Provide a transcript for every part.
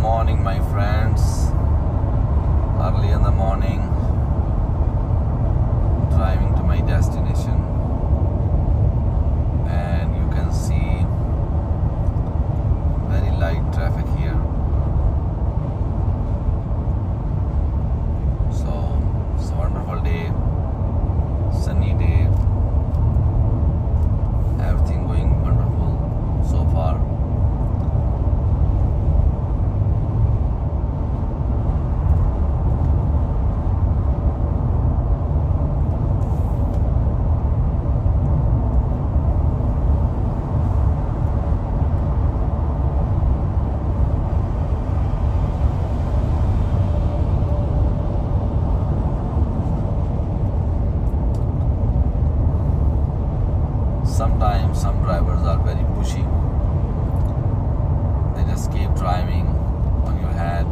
morning my friends. Early in the morning. sometimes some drivers are very pushy. They just keep driving on your head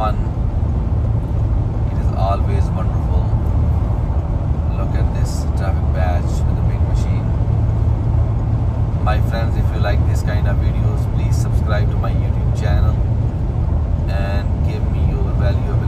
fun. It is always wonderful. Look at this traffic badge with the big machine. My friends, if you like this kind of videos, please subscribe to my YouTube channel and give me your value.